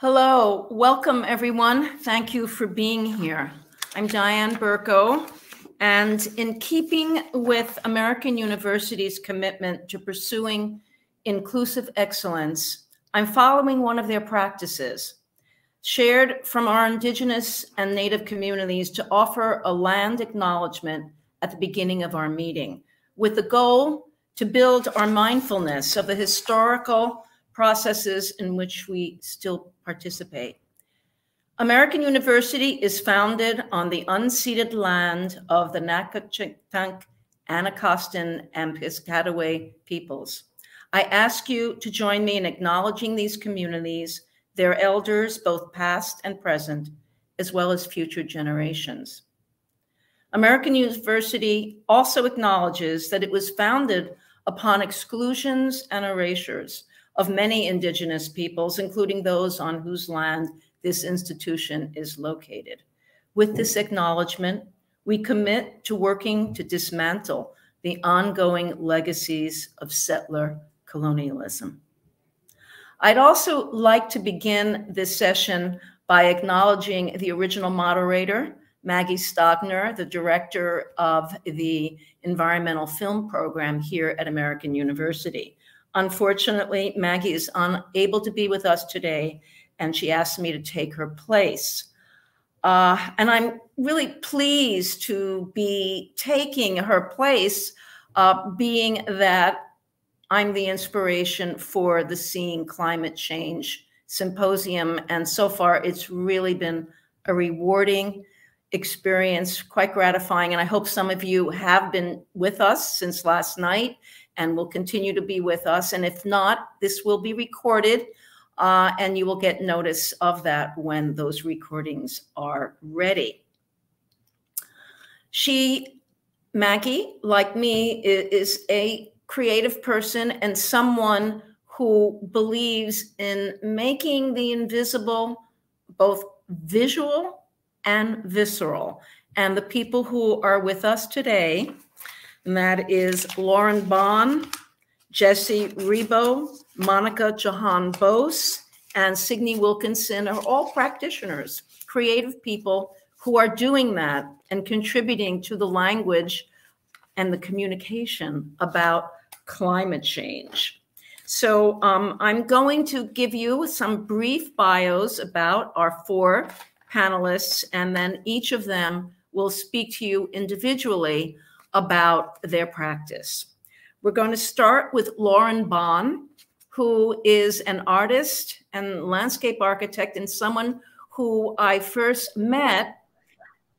Hello, welcome everyone. Thank you for being here. I'm Diane Burko, and in keeping with American University's commitment to pursuing inclusive excellence, I'm following one of their practices, shared from our Indigenous and Native communities to offer a land acknowledgement at the beginning of our meeting, with the goal to build our mindfulness of the historical processes in which we still participate. American University is founded on the unceded land of the Nacotchtank, Anacostan, and Piscataway peoples. I ask you to join me in acknowledging these communities, their elders, both past and present, as well as future generations. American University also acknowledges that it was founded upon exclusions and erasures of many indigenous peoples, including those on whose land this institution is located. With this acknowledgement, we commit to working to dismantle the ongoing legacies of settler colonialism. I'd also like to begin this session by acknowledging the original moderator, Maggie Stogner, the director of the environmental film program here at American University. Unfortunately, Maggie is unable to be with us today, and she asked me to take her place. Uh, and I'm really pleased to be taking her place, uh, being that I'm the inspiration for the Seeing Climate Change Symposium. And so far, it's really been a rewarding experience, quite gratifying. And I hope some of you have been with us since last night and will continue to be with us. And if not, this will be recorded uh, and you will get notice of that when those recordings are ready. She, Maggie, like me, is a creative person and someone who believes in making the invisible both visual and visceral. And the people who are with us today and that is Lauren Bon, Jesse Ribot, Monica Jahan Bose, and Signe Wilkinson are all practitioners, creative people who are doing that and contributing to the language and the communication about climate change. So um, I'm going to give you some brief bios about our four panelists, and then each of them will speak to you individually about their practice. We're going to start with Lauren Bon, who is an artist and landscape architect and someone who I first met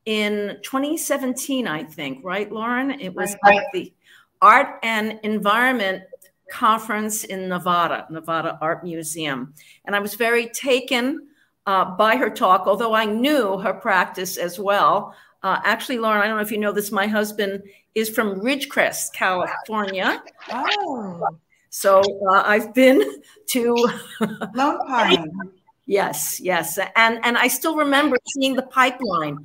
in 2017, I think, right, Lauren? It was right. at the Art and Environment Conference in Nevada, Nevada Art Museum. And I was very taken uh, by her talk, although I knew her practice as well. Uh, actually, Lauren, I don't know if you know this. My husband is from Ridgecrest, California. Oh. So uh, I've been to Lone Pine. yes, yes, and and I still remember seeing the pipeline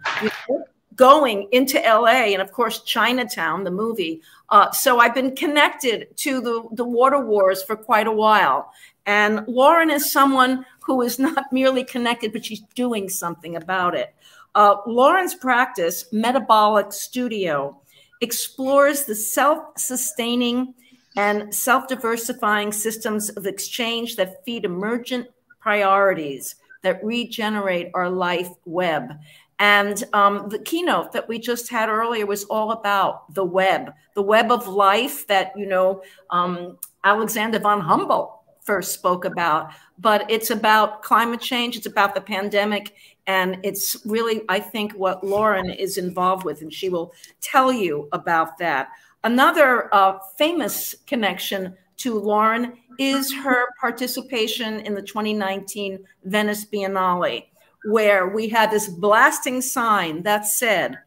going into LA, and of course Chinatown, the movie. Uh, so I've been connected to the the water wars for quite a while. And Lauren is someone who is not merely connected, but she's doing something about it. Uh, Lauren's practice, Metabolic Studio, explores the self sustaining and self diversifying systems of exchange that feed emergent priorities that regenerate our life web. And um, the keynote that we just had earlier was all about the web, the web of life that, you know, um, Alexander von Humboldt first spoke about. But it's about climate change, it's about the pandemic, and it's really, I think, what Lauren is involved with, and she will tell you about that. Another uh, famous connection to Lauren is her participation in the 2019 Venice Biennale, where we had this blasting sign that said,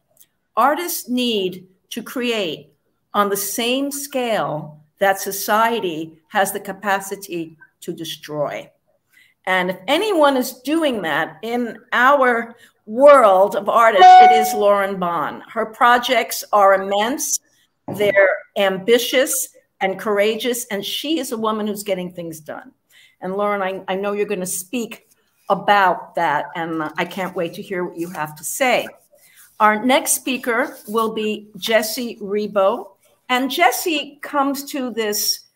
artists need to create on the same scale that society has the capacity to destroy. And if anyone is doing that in our world of artists, it is Lauren Bon. Her projects are immense, they're ambitious and courageous, and she is a woman who's getting things done. And Lauren, I, I know you're going to speak about that. And I can't wait to hear what you have to say. Our next speaker will be Jesse Ribot. And Jesse comes to this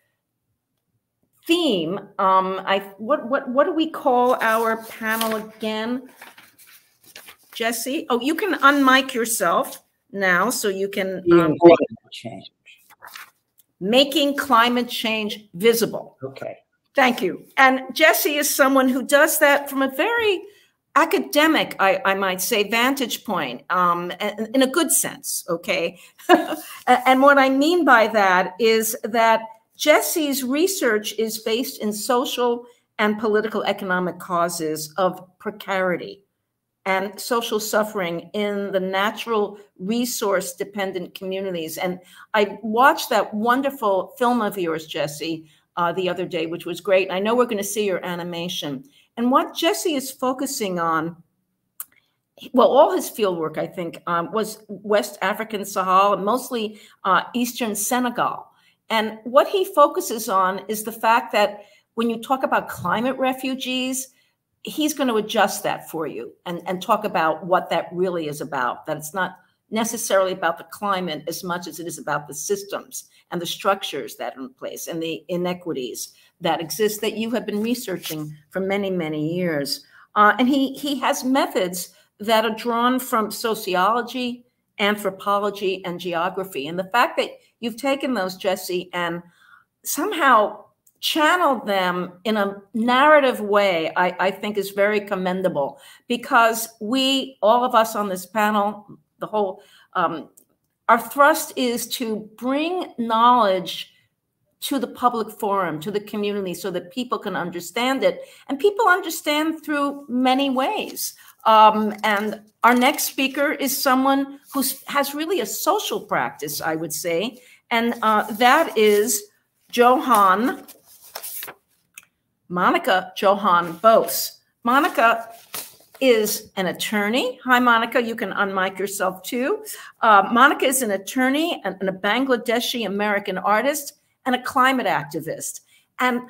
theme. Um, I what what what do we call our panel again? Jesse, oh, you can unmic yourself now, so you can um, change. making climate change visible. Okay. Thank you. And Jesse is someone who does that from a very academic, I, I might say, vantage point, um, in a good sense, okay? and what I mean by that is that Jesse's research is based in social and political economic causes of precarity and social suffering in the natural resource dependent communities. And I watched that wonderful film of yours, Jesse, uh, the other day, which was great. I know we're going to see your animation. And what Jesse is focusing on, well, all his field work, I think, um, was West African Sahel, mostly uh, Eastern Senegal. And what he focuses on is the fact that when you talk about climate refugees, he's going to adjust that for you and, and talk about what that really is about, that it's not necessarily about the climate as much as it is about the systems and the structures that are in place and the inequities that exist that you have been researching for many, many years. Uh, and he, he has methods that are drawn from sociology, anthropology, and geography. And the fact that you've taken those, Jesse, and somehow channeled them in a narrative way, I, I think is very commendable because we, all of us on this panel, the whole, um, our thrust is to bring knowledge to the public forum, to the community, so that people can understand it. And people understand through many ways. Um, and our next speaker is someone who has really a social practice, I would say, and uh, that is Jahan, Monica Jahan Bose. Monica is an attorney. Hi, Monica. You can unmic yourself too. Uh, Monica is an attorney and, and a Bangladeshi American artist and a climate activist. And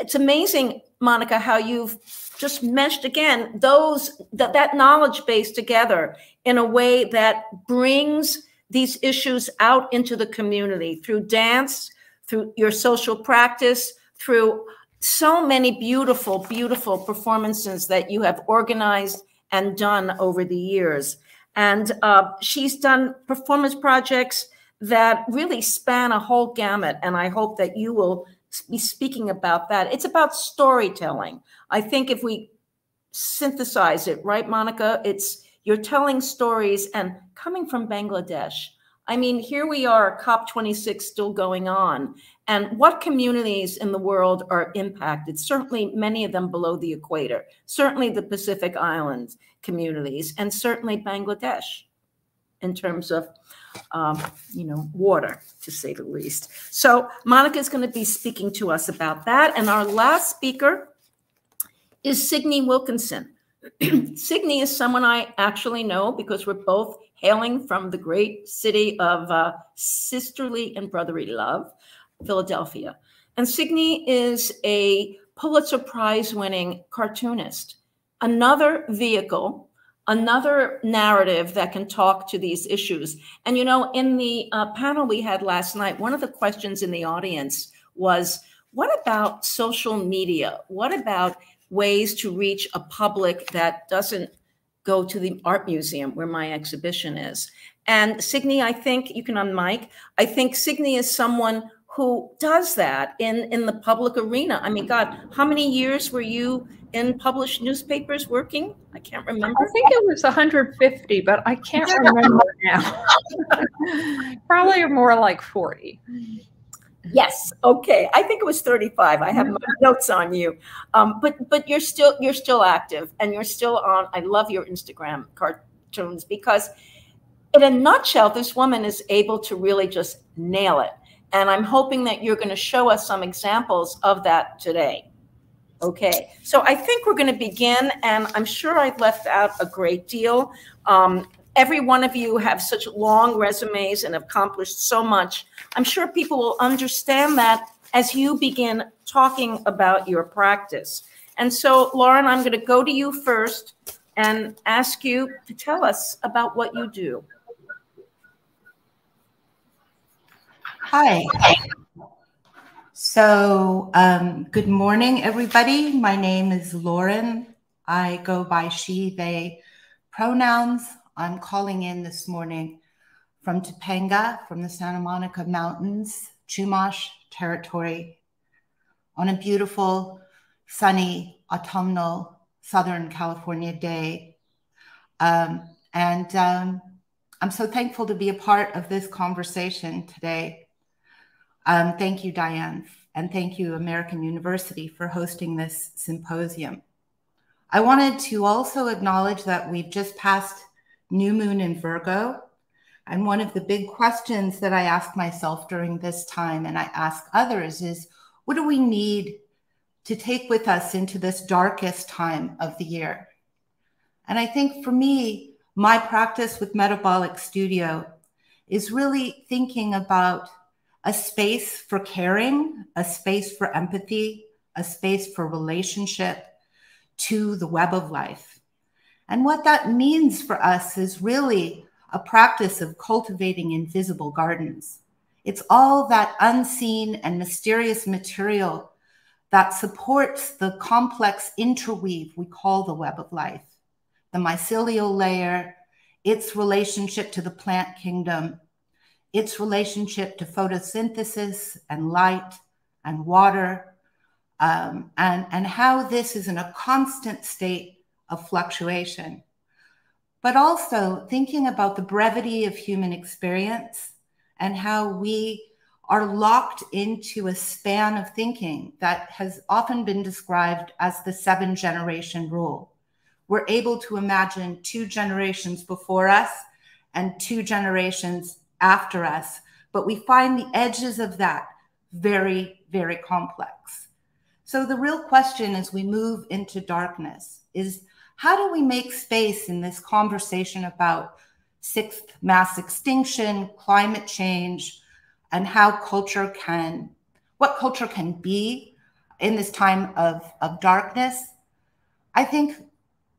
it's amazing, Monica, how you've just meshed again those that, that knowledge base together in a way that brings these issues out into the community through dance, through your social practice, through so many beautiful, beautiful performances that you have organized and done over the years. And uh, she's done performance projects that really span a whole gamut. And I hope that you will be speaking about that. It's about storytelling. I think if we synthesize it, right, Monica, it's you're telling stories and coming from Bangladesh. I mean, here we are, COP26 still going on. And what communities in the world are impacted? Certainly, many of them below the equator, certainly the Pacific Islands communities, and certainly Bangladesh in terms of um, you know, water, to say the least. So Monica is going to be speaking to us about that. And our last speaker is Signe Wilkinson. Signe is someone I actually know because we're both hailing from the great city of uh, sisterly and brotherly love, Philadelphia. And Signe is a Pulitzer Prize winning cartoonist, another vehicle another narrative that can talk to these issues. And you know, in the uh, panel we had last night, one of the questions in the audience was, what about social media? What about ways to reach a public that doesn't go to the art museum where my exhibition is? And Signe, I think you can unmic. I think Signe is someone who does that in in the public arena. I mean, God, how many years were you in published newspapers working? I can't remember. I think it was 150, but I can't remember now. Probably more like 40. Yes. Okay. I think it was 35. I have my notes on you. Um, but but you're still you're still active and you're still on. I love your Instagram cartoons because in a nutshell, this woman is able to really just nail it. And I'm hoping that you're going to show us some examples of that today. Okay, so I think we're going to begin, and I'm sure I've left out a great deal. Um, every one of you have such long resumes and accomplished so much. I'm sure people will understand that as you begin talking about your practice. And so, Lauren, I'm going to go to you first and ask you to tell us about what you do. Hi. So, um, good morning, everybody. My name is Lauren. I go by she, they pronouns. I'm calling in this morning from Topanga, from the Santa Monica Mountains, Chumash territory, on a beautiful, sunny, autumnal Southern California day. Um, and um, I'm so thankful to be a part of this conversation today. Um, thank you, Diane, and thank you, American University, for hosting this symposium. I wanted to also acknowledge that we've just passed new moon in Virgo. And one of the big questions that I ask myself during this time and I ask others is what do we need to take with us into this darkest time of the year? And I think for me, my practice with Metabolic Studio is really thinking about a space for caring, a space for empathy, a space for relationship to the web of life. And what that means for us is really a practice of cultivating invisible gardens. It's all that unseen and mysterious material that supports the complex interweave we call the web of life, the mycelial layer, its relationship to the plant kingdom, its relationship to photosynthesis and light and water, um, and, and how this is in a constant state of fluctuation but also thinking about the brevity of human experience and how we are locked into a span of thinking that has often been described as the seven generation rule. We're able to imagine two generations before us and two generations after us, but we find the edges of that very, very complex. So the real question as we move into darkness is how do we make space in this conversation about sixth mass extinction, climate change, and how culture can, what culture can be in this time of, of darkness? I think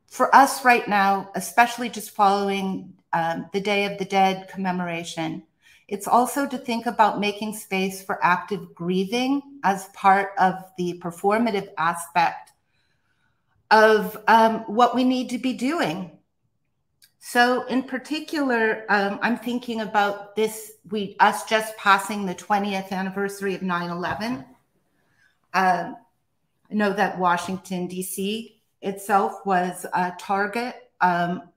for us right now, especially just following um, the Day of the Dead commemoration, it's also to think about making space for active grieving as part of the performative aspect of um, what we need to be doing. So, in particular, um, I'm thinking about this we us just passing the 20th anniversary of 9 11. Uh, I know that Washington, D.C. itself was a target um,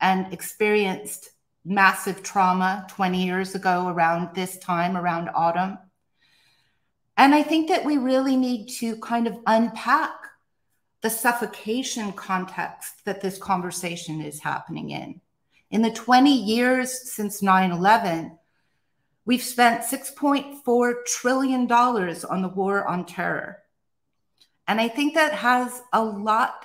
and experienced massive trauma 20 years ago around this time, around autumn. And I think that we really need to kind of unpack the suffocation context that this conversation is happening in. In the 20 years since 9 11, we've spent $6.4 trillion on the war on terror. And I think that has a lot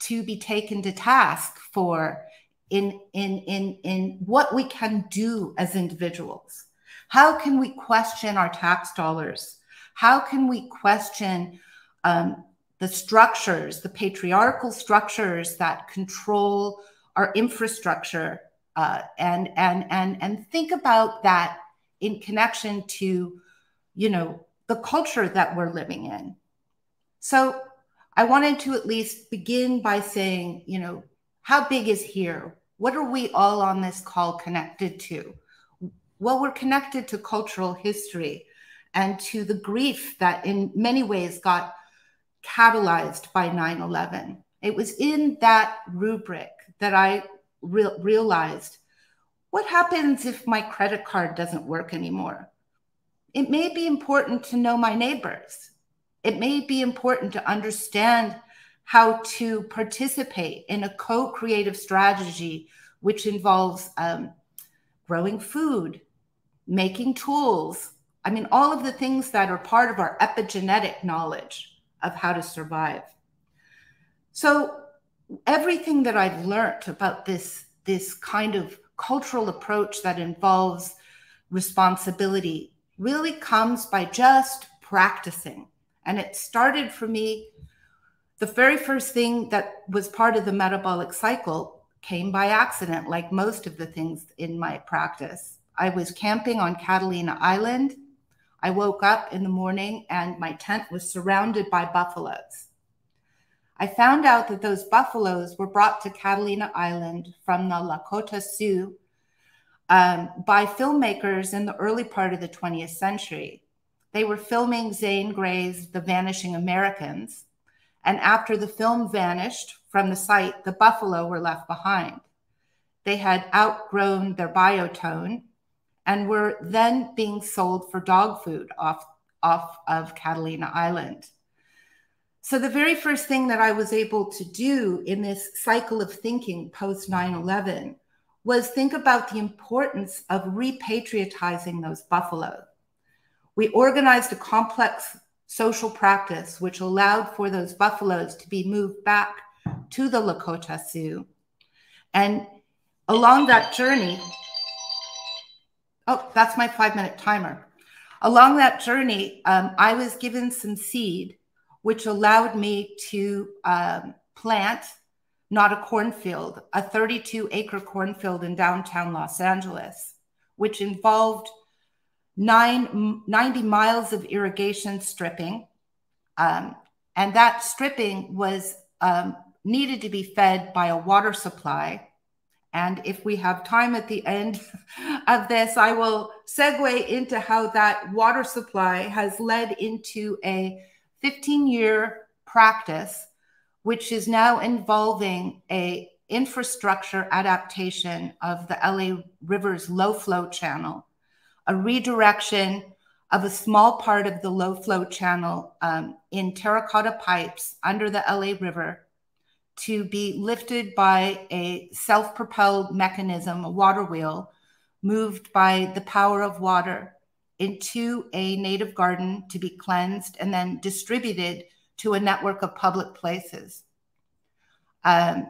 to be taken to task for in, in, in, in what we can do as individuals. How can we question our tax dollars? How can we question um, the structures, the patriarchal structures that control our infrastructure, uh, and and and and think about that in connection to, you know, the culture that we're living in. So I wanted to at least begin by saying, you know, how big is here? What are we all on this call connected to? Well, we're connected to cultural history and to the grief that in many ways got catalyzed by 9 11. It was in that rubric that I re- realized what happens if my credit card doesn't work anymore? It may be important to know my neighbors. It may be important to understand how to participate in a co creative strategy, which involves um, growing food, making tools. I mean, all of the things that are part of our epigenetic knowledge of how to survive. So everything that I've learned about this, this kind of cultural approach that involves responsibility really comes by just practicing. And it started for me The very first thing that was part of the metabolic cycle came by accident, like most of the things in my practice. I was camping on Catalina Island. I woke up in the morning and my tent was surrounded by buffaloes. I found out that those buffaloes were brought to Catalina Island from the Lakota Sioux um, by filmmakers in the early part of the 20th century. They were filming Zane Grey's The Vanishing Americans. And after the film vanished from the site, the buffalo were left behind. They had outgrown their biotone and were then being sold for dog food off, off of Catalina Island. So, the very first thing that I was able to do in this cycle of thinking post 9 11 was think about the importance of repatriatizing those buffalo. We organized a complex social practice which allowed for those buffaloes to be moved back to the Lakota Sioux. And along that journey, oh, that's my five minute timer. Along that journey, um, I was given some seed which allowed me to um, plant not a cornfield, a 32 acre cornfield in downtown Los Angeles, which involved nine, 90 miles of irrigation stripping. Um, and that stripping was um, needed to be fed by a water supply. And if we have time at the end of this, I will segue into how that water supply has led into a 15 year practice, which is now involving a infrastructure adaptation of the LA River's low flow channel, a redirection of a small part of the low flow channel um, in terracotta pipes under the LA River to be lifted by a self propelled mechanism, a water wheel, moved by the power of water into a native garden to be cleansed and then distributed to a network of public places. Um,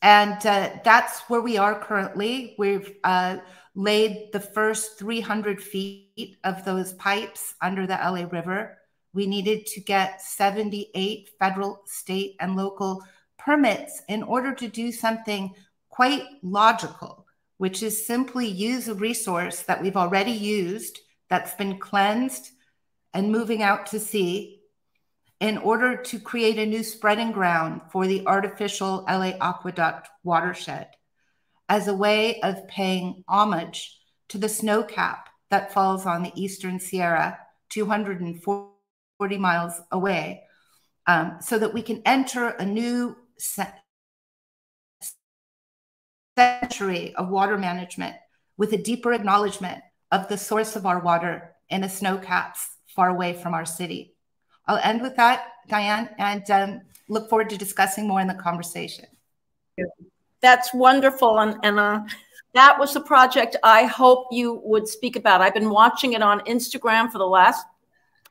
and uh, that's where we are currently. We've uh, laid the first 300 feet of those pipes under the LA River. We needed to get 78 federal, state, and local permits in order to do something quite logical which is simply use a resource that we've already used that's been cleansed and moving out to sea in order to create a new spreading ground for the artificial LA aqueduct watershed as a way of paying homage to the snow cap that falls on the Eastern Sierra 240 miles away um, so that we can enter a new century of water management with a deeper acknowledgement of the source of our water in the snow caps far away from our city. I'll end with that, Diane, and um, look forward to discussing more in the conversation. That's wonderful. And, and uh, that was the project I hope you would speak about. I've been watching it on Instagram for the last,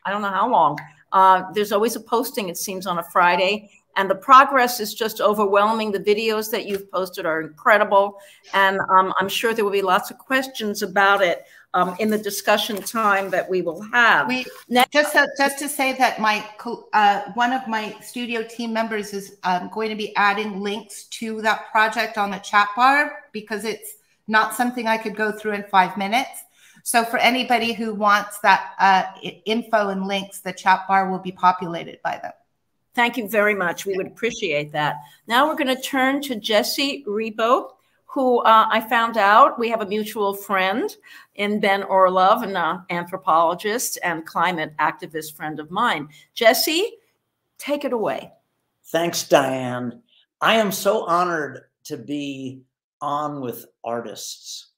I don't know how long. Uh, there's always a posting, it seems, on a Friday and the progress is just overwhelming. The videos that you've posted are incredible, and um, I'm sure there will be lots of questions about it um, in the discussion time that we will have. We, Next, just to, just to say that my uh, one of my studio team members is um, going to be adding links to that project on the chat bar because it's not something I could go through in five minutes. So for anybody who wants that uh, info and links, the chat bar will be populated by them. Thank you very much. We would appreciate that. Now we're going to turn to Jesse Ribot, who uh, I found out we have a mutual friend in Ben Orlove, an uh, anthropologist and climate activist friend of mine. Jesse, take it away. Thanks, Diane. I am so honored to be on with artists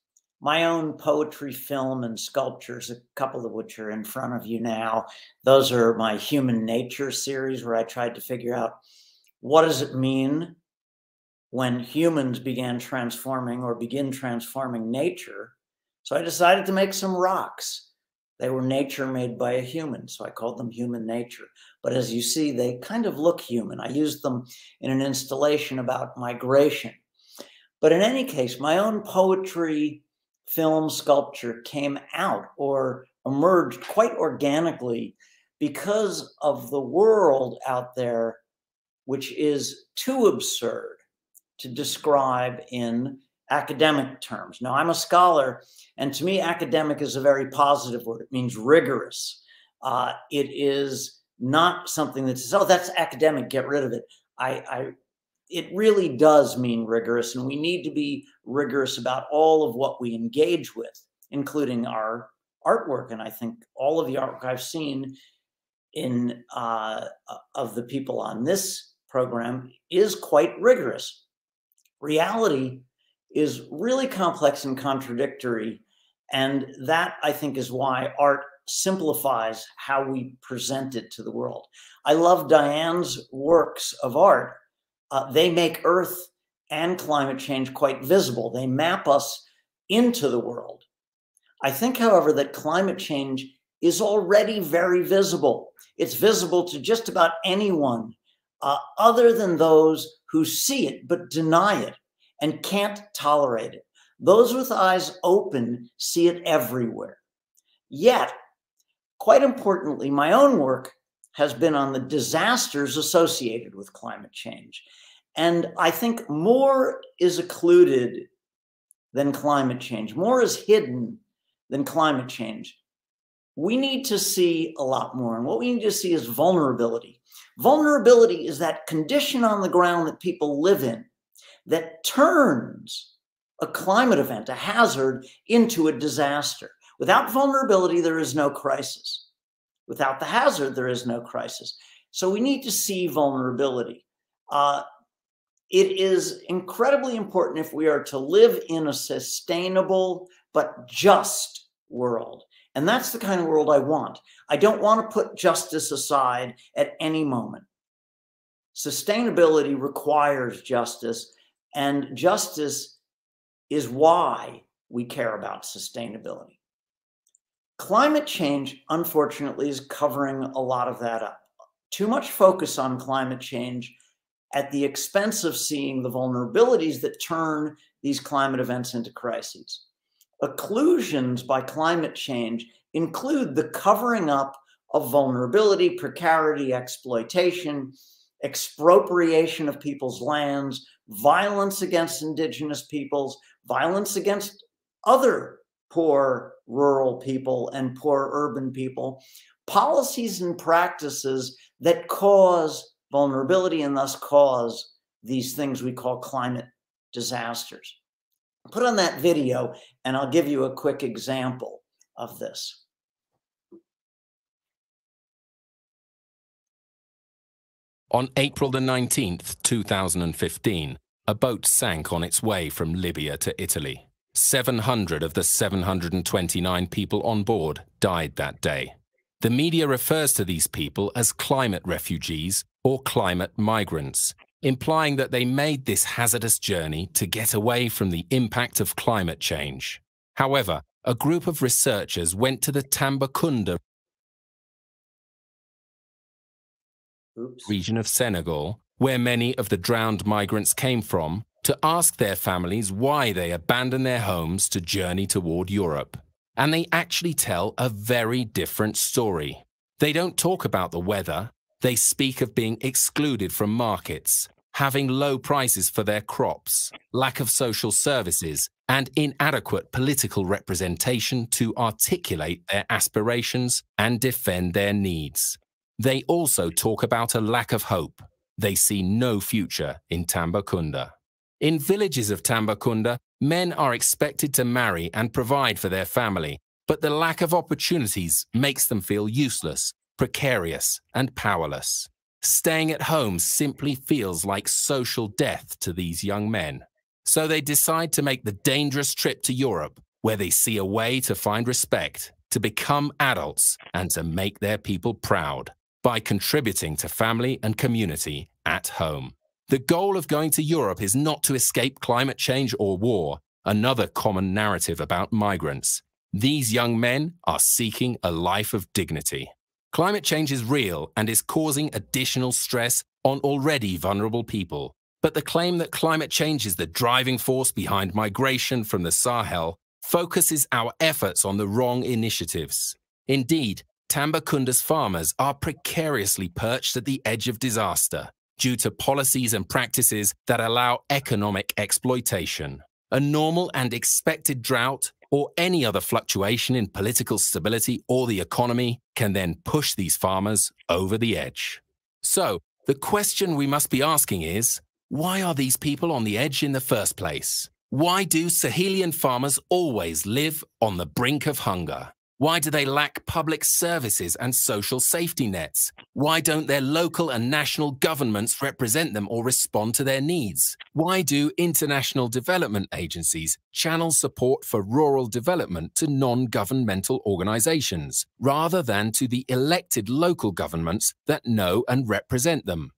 my own poetry, film, and sculptures, a couple of which are in front of you now. Those are my human nature series where I tried to figure out what does it mean when humans began transforming or begin transforming nature. So I decided to make some rocks. They were nature made by a human, so I called them human nature. But as you see, they kind of look human. I used them in an installation about migration. But in any case, my own poetry, film sculpture came out or emerged quite organically because of the world out there which is too absurd to describe in academic terms. Now, I'm a scholar, and to me, academic is a very positive word. It means rigorous. Uh, it is not something that says, oh, that's academic, get rid of it. I, I, it really does mean rigorous, and we need to be rigorous about all of what we engage with, including our artwork. And I think all of the artwork I've seen in uh, of the people on this program is quite rigorous. Reality is really complex and contradictory. And that, I think, is why art simplifies how we present it to the world. I love Diane's works of art. Uh, they make Earth and climate change quite visible. They map us into the world. I think, however, that climate change is already very visible. It's visible to just about anyone uh, other than those who see it but deny it and can't tolerate it. Those with eyes open see it everywhere. Yet, quite importantly, my own work has been on the disasters associated with climate change. And I think more is occluded than climate change, more is hidden than climate change. We need to see a lot more. And what we need to see is vulnerability. Vulnerability is that condition on the ground that people live in that turns a climate event, a hazard, into a disaster. Without vulnerability, there is no crisis. Without the hazard, there is no crisis. So we need to see vulnerability. Uh, it is incredibly important if we are to live in a sustainable but just world. And that's the kind of world I want. I don't want to put justice aside at any moment. Sustainability requires justice, and justice is why we care about sustainability. Climate change, unfortunately, is covering a lot of that up. Too much focus on climate change at the expense of seeing the vulnerabilities that turn these climate events into crises. Occlusions by climate change include the covering up of vulnerability, precarity, exploitation, expropriation of people's lands, violence against indigenous peoples, violence against other poor rural people and poor urban people, policies and practices that cause vulnerability and thus cause these things we call climate disasters. Put on that video and I'll give you a quick example of this. On April the 19th, 2015, a boat sank on its way from Libya to Italy. 700 of the 729 people on board died that day. The media refers to these people as climate refugees or climate migrants, implying that they made this hazardous journey to get away from the impact of climate change. However, a group of researchers went to the Tambacounda Oops. region of Senegal, where many of the drowned migrants came from, to ask their families why they abandoned their homes to journey toward Europe. And they actually tell a very different story. They don't talk about the weather, they speak of being excluded from markets, having low prices for their crops, lack of social services, and inadequate political representation to articulate their aspirations and defend their needs. They also talk about a lack of hope. They see no future in Tambacounda. In villages of Tambacounda, men are expected to marry and provide for their family, but the lack of opportunities makes them feel useless, precarious, and powerless. Staying at home simply feels like social death to these young men. So they decide to make the dangerous trip to Europe, where they see a way to find respect, to become adults, and to make their people proud by contributing to family and community at home. The goal of going to Europe is not to escape climate change or war, another common narrative about migrants. These young men are seeking a life of dignity. Climate change is real and is causing additional stress on already vulnerable people. But the claim that climate change is the driving force behind migration from the Sahel focuses our efforts on the wrong initiatives. Indeed, Tambacounda's farmers are precariously perched at the edge of disaster. due to policies and practices that allow economic exploitation. A normal and expected drought or any other fluctuation in political stability or the economy can then push these farmers over the edge. So, the question we must be asking is why are these people on the edge in the first place? Why do Sahelian farmers always live on the brink of hunger? Why do they lack public services and social safety nets? Why don't their local and national governments represent them or respond to their needs? Why do international development agencies channel support for rural development to non governmental organizations rather than to the elected local governments that know and represent them?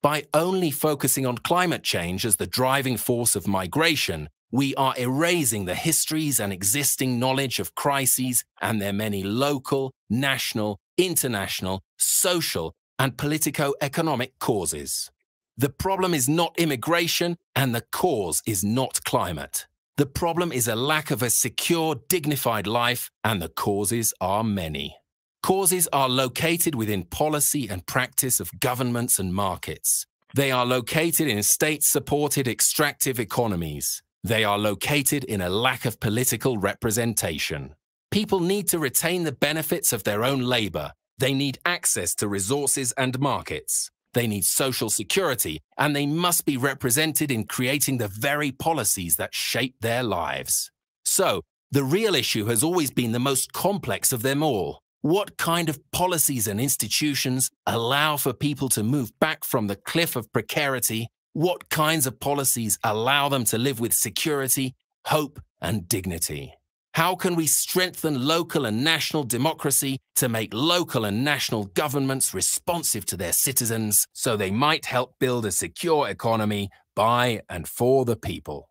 By only focusing on climate change as the driving force of migration, we are erasing the histories and existing knowledge of crises and their many local, national, international, social, and politico economic causes. The problem is not immigration, and the cause is not climate. The problem is a lack of a secure, dignified life, and the causes are many. Causes are located within policy and practice of governments and markets. They are located in state supported extractive economies. They are located in a lack of political representation. People need to retain the benefits of their own labor. They need access to resources and markets. They need social security, and they must be represented in creating the very policies that shape their lives. So, the real issue has always been the most complex of them all. What kind of policies and institutions allow for people to move back from the cliff of precarity what kinds of policies allow them to live with security, hope, and dignity? How can we strengthen local and national democracy to make local and national governments responsive to their citizens so they might help build a secure economy by and for the people?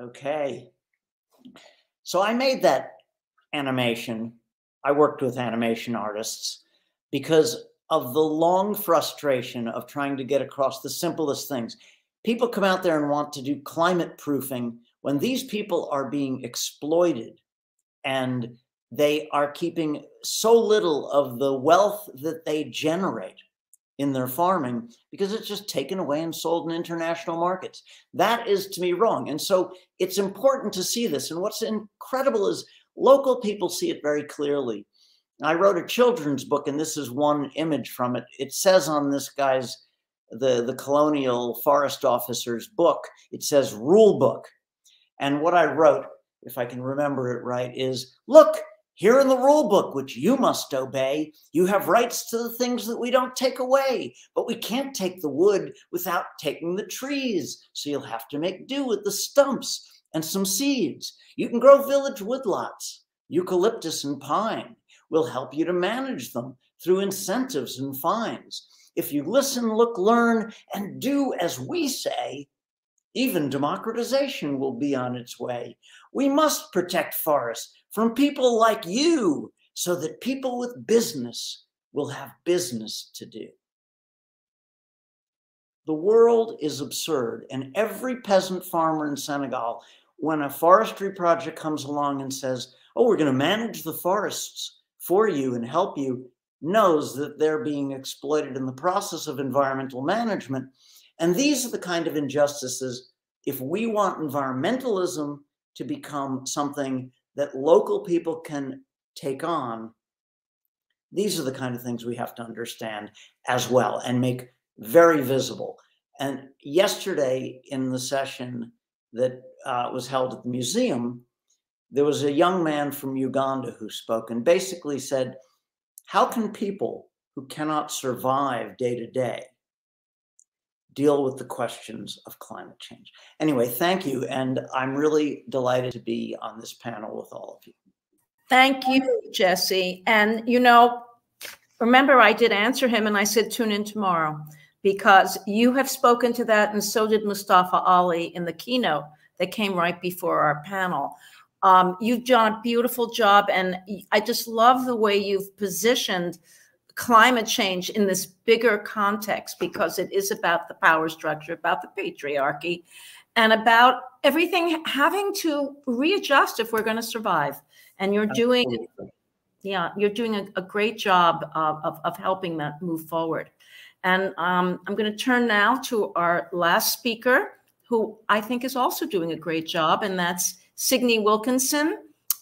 Okay. So I made that animation. I worked with animation artists because of the long frustration of trying to get across the simplest things. People come out there and want to do climate proofing when these people are being exploited and they are keeping so little of the wealth that they generate in their farming because it's just taken away and sold in international markets. That is to me wrong. And so it's important to see this. And what's incredible is local people see it very clearly. I wrote a children's book, and this is one image from it. It says on this guy's, the, the colonial forest officer's book, it says rule book. And what I wrote, if I can remember it right, is look, here in the rule book, which you must obey, you have rights to the things that we don't take away, but we can't take the wood without taking the trees. So you'll have to make do with the stumps and some seeds. You can grow village woodlots, eucalyptus and pine will help you to manage them through incentives and fines. If you listen, look, learn, and do as we say, even democratization will be on its way. We must protect forests from people like you so that people with business will have business to do. The world is absurd, and every peasant farmer in Senegal, when a forestry project comes along and says, Oh, we're going to manage the forests for you and help you knows that they're being exploited in the process of environmental management. And these are the kind of injustices, if we want environmentalism to become something that local people can take on, these are the kind of things we have to understand as well and make very visible. And yesterday in the session that uh, was held at the museum, there was a young man from Uganda who spoke and basically said, How can people who cannot survive day to day deal with the questions of climate change? Anyway, thank you. And I'm really delighted to be on this panel with all of you. Thank you, Jesse. And, you know, remember, I did answer him and I said, tune in tomorrow because you have spoken to that, and so did Mustafa Ali in the keynote that came right before our panel. Um, you've done a beautiful job, and I just love the way you've positioned climate change in this bigger context because it is about the power structure, about the patriarchy, and about everything having to readjust if we're going to survive. And you're doing yeah, you're doing a, a great job of, of, of, helping that move forward. And um, I'm going to turn now to our last speaker, who I think is also doing a great job, and that's Signe Wilkinson.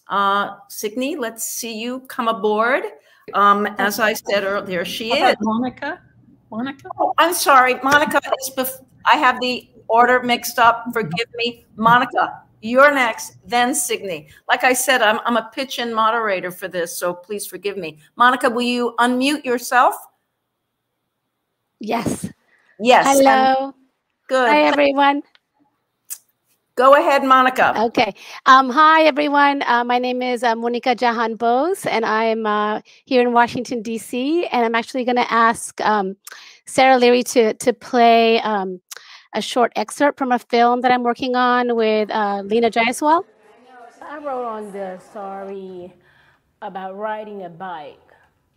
Uh, Signe, let's see you come aboard. Um, as I said earlier, she is. Monica? Monica? Oh, I'm sorry. Monica is bef- I have the order mixed up. Forgive me. Monica, you're next, then Signe. Like I said, I'm, I'm a pitch in moderator for this, so please forgive me. Monica, will you unmute yourself? Yes. Yes. Hello. Good. Hi, everyone. Go ahead, Monica. Okay. Um, hi, everyone. Uh, my name is uh, Monica Jahan Bose, and I'm uh, here in Washington, D.C. And I'm actually going to ask um, Sarah Leary to, to play um, a short excerpt from a film that I'm working on with uh, Lena Jaiswal. I wrote on the sari about riding a bike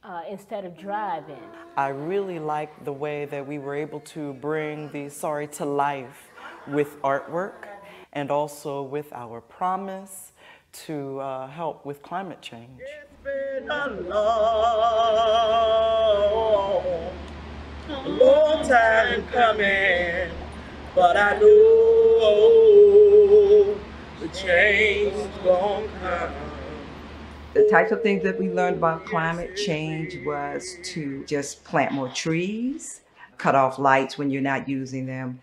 uh, instead of driving. I really like the way that we were able to bring the sari to life with artwork and also with our promise to uh, help with climate change. It's been a long, long time coming, but I know the change gonna come. The types of things that we learned about climate change was to just plant more trees, cut off lights when you're not using them,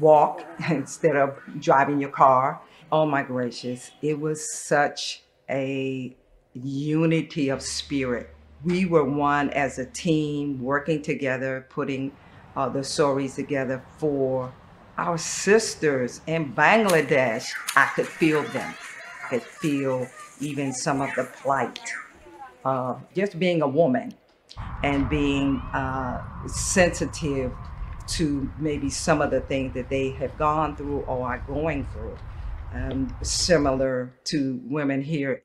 walk instead of driving your car. Oh my gracious, it was such a unity of spirit. We were one as a team working together, putting uh, the stories together for our sisters in Bangladesh. I could feel them. I could feel even some of the plight. Uh, just being a woman and being uh, sensitive to maybe some of the things that they have gone through or are going through, um, similar to women here.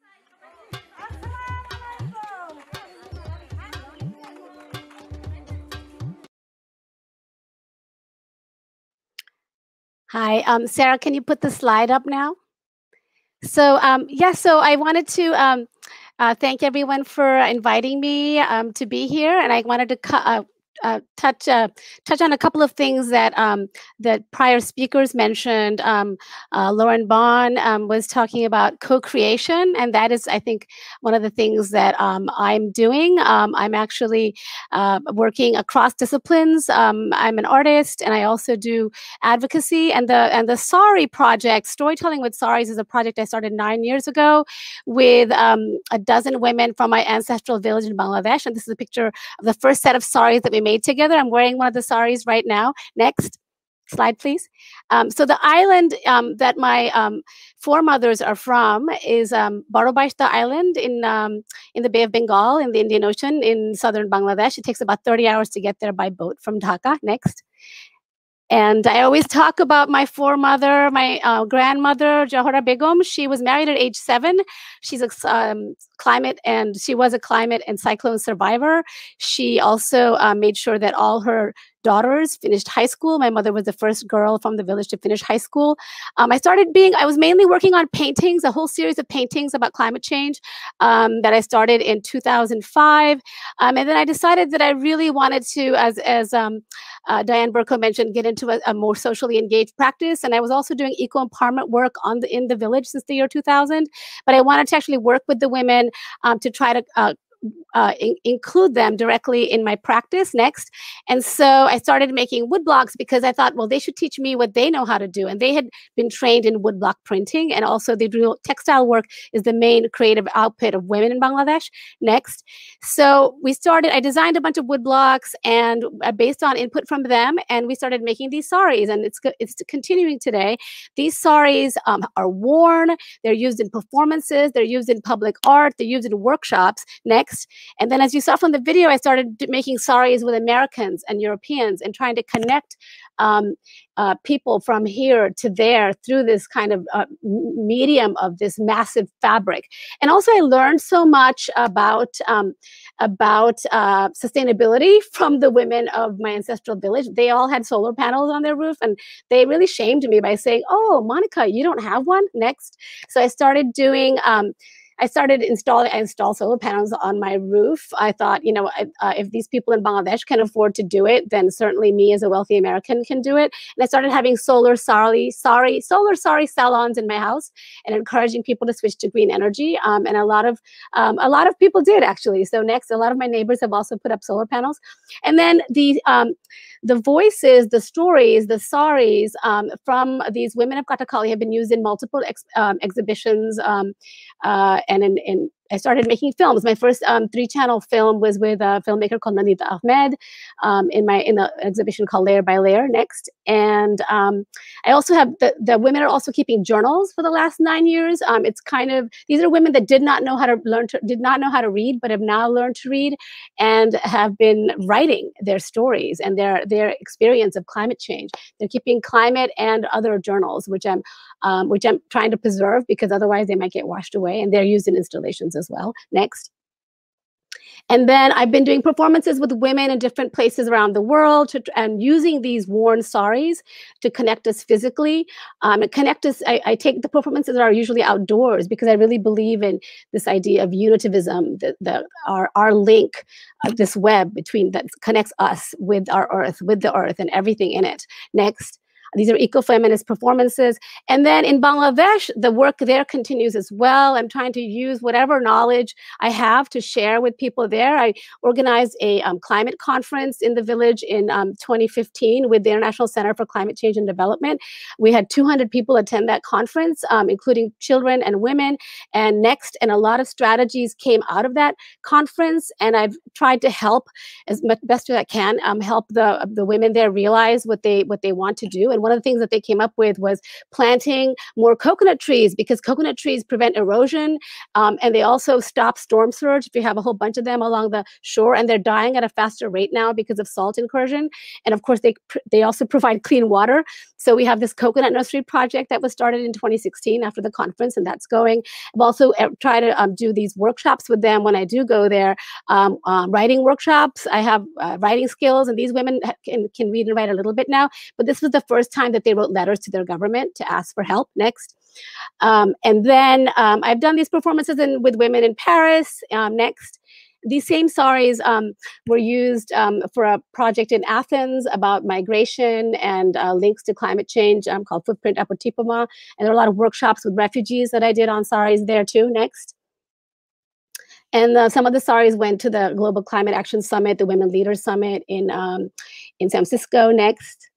Hi, um, Sarah, can you put the slide up now? So, um, yeah, so I wanted to um, uh, thank everyone for inviting me um, to be here. And I wanted to uh, uh, touch uh, touch on a couple of things that um, that prior speakers mentioned. Um, uh, Lauren Bon um, was talking about co-creation, and that is, I think, one of the things that um, I'm doing. Um, I'm actually uh, working across disciplines. Um, I'm an artist, and I also do advocacy. And the and the Sari project, storytelling with Saris, is a project I started nine years ago with a dozen women from my ancestral village in Bangladesh. And this is a picture of the first set of saris that we together. I'm wearing one of the saris right now. Next slide, please. Um, so the island um, that my um, foremothers are from is um, Island in um, in the Bay of Bengal in the Indian Ocean in southern Bangladesh. It takes about 30 hours to get there by boat from Dhaka. Next. And I always talk about my foremother, my uh, grandmother, Jahora Begum. She was married at age seven. She's a um, climate and she was a climate and cyclone survivor. She also uh, made sure that all her daughters finished high school. My mother was the first girl from the village to finish high school. Um, I started being, I was mainly working on paintings, a whole series of paintings about climate change um, that I started in 2005. Um, and then I decided that I really wanted to, as, as um, uh, Diane Burko mentioned, get into a, a, more socially engaged practice. And I was also doing eco empowerment work on the, in the village since the year 2000. But I wanted to actually work with the women um, to try to uh, uh, in include them directly in my practice next. And so I started making wood blocks because I thought, well, they should teach me what they know how to do. And they had been trained in woodblock printing. And also they do textile work is the main creative output of women in Bangladesh. Next. So we started, I designed a bunch of wood blocks and uh, based on input from them. And we started making these saris and it's, it's continuing today. These saris um, are worn. They're used in performances. They're used in public art. They're used in workshops. Next. And then, as you saw from the video, I started making saris with Americans and Europeans and trying to connect um, uh, people from here to there through this kind of uh, medium of this massive fabric. And also, I learned so much about um, about uh, sustainability from the women of my ancestral village. They all had solar panels on their roof, and they really shamed me by saying, "Oh, Monica, you don't have one." Next, so I started doing. Um, I started installing, I installed solar panels on my roof. I thought, you know, uh, if these people in Bangladesh can afford to do it, then certainly me as a wealthy American can do it. And I started having solar sari, sorry, solar sari salons in my house and encouraging people to switch to green energy. Um, and a lot of um, a lot of people did actually. So next, a lot of my neighbors have also put up solar panels. And then the um, the voices, the stories, the saris um, from these women of Katakali have been used in multiple ex um, exhibitions um, uh, and in, in I started making films. My first um, three-channel film was with a filmmaker called Nandita Ahmed um, in my in the exhibition called Layer by Layer next. And um, I also have the, the women are also keeping journals for the last nine years. Um, it's kind of these are women that did not know how to learn to did not know how to read, but have now learned to read and have been writing their stories and their their experience of climate change. They're keeping climate and other journals, which I'm um, which I'm trying to preserve because otherwise they might get washed away. And they're used in installations as well. Next. And then I've been doing performances with women in different places around the world to, and using these worn saris to connect us physically. Um, connect us, I, I, take the performances that are usually outdoors because I really believe in this idea of unitivism, the, the, our, our link, of this web between that connects us with our earth, with the earth and everything in it. Next. These are ecofeminist performances. And then in Bangladesh, the work there continues as well. I'm trying to use whatever knowledge I have to share with people there. I organized a um, climate conference in the village in um, 2015 with the International Center for Climate Change and Development. We had 200 people attend that conference, um, including children and women. And next, and a lot of strategies came out of that conference. And I've tried to help as much best as I can um, help the the women there realize what they what they want to do and one of the things that they came up with was planting more coconut trees because coconut trees prevent erosion um, and they also stop storm surge if you have a whole bunch of them along the shore and they're dying at a faster rate now because of salt incursion. And of course they they also provide clean water. So we have this coconut nursery project that was started in 2016 after the conference and that's going. I've also uh, tried to um, do these workshops with them. When i do go there um, um, writing workshops i have uh, writing skills and these women can, can read and write a little bit now. But this was the first time that they wrote letters to their government to ask for help. Next. Um, and then um, I've done these performances in, with women in Paris. Um, next. These same saris um, were used um, for a project in Athens about migration and uh, links to climate change um, called Footprint Apotipoma. And there are a lot of workshops with refugees that I did on saris there too. Next. And uh, some of the saris went to the Global Climate Action Summit, the Women Leaders Summit in, in San Francisco next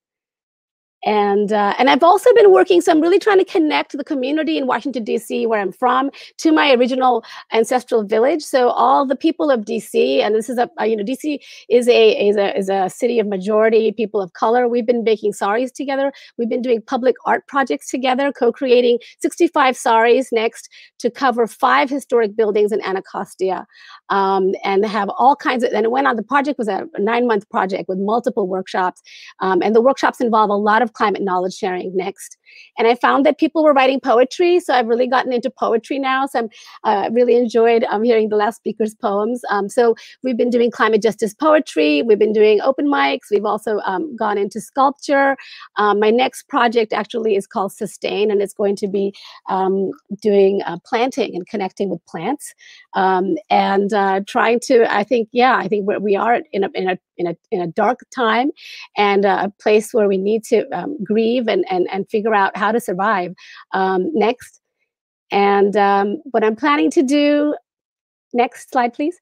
and uh, and I've also been working. So I'm really trying to connect the community in Washington D.C., where I'm from, to my original ancestral village. So all the people of D.C. and this is a, you know D.C. is a is a is a city of majority people of color. We've been making saris together. We've been doing public art projects together, co-creating 65 saris next to cover five historic buildings in Anacostia, um, and have all kinds of. And it went on. The project was a nine month project with multiple workshops, um, and the workshops involve a lot of climate knowledge sharing next. And I found that people were writing poetry. So I've really gotten into poetry now. So I'm uh, really enjoyed um, hearing the last speaker's poems. Um, so we've been doing climate justice poetry. We've been doing open mics. We've also um, gone into sculpture. Um, my next project actually is called Sustain, and it's going to be um, doing uh, planting and connecting with plants um, and uh, trying to, I think, yeah, I think we are in a, in a in a in a dark time and a place where we need to grieve and and and figure out how to survive um, next and um, what i'm planning to do next slide please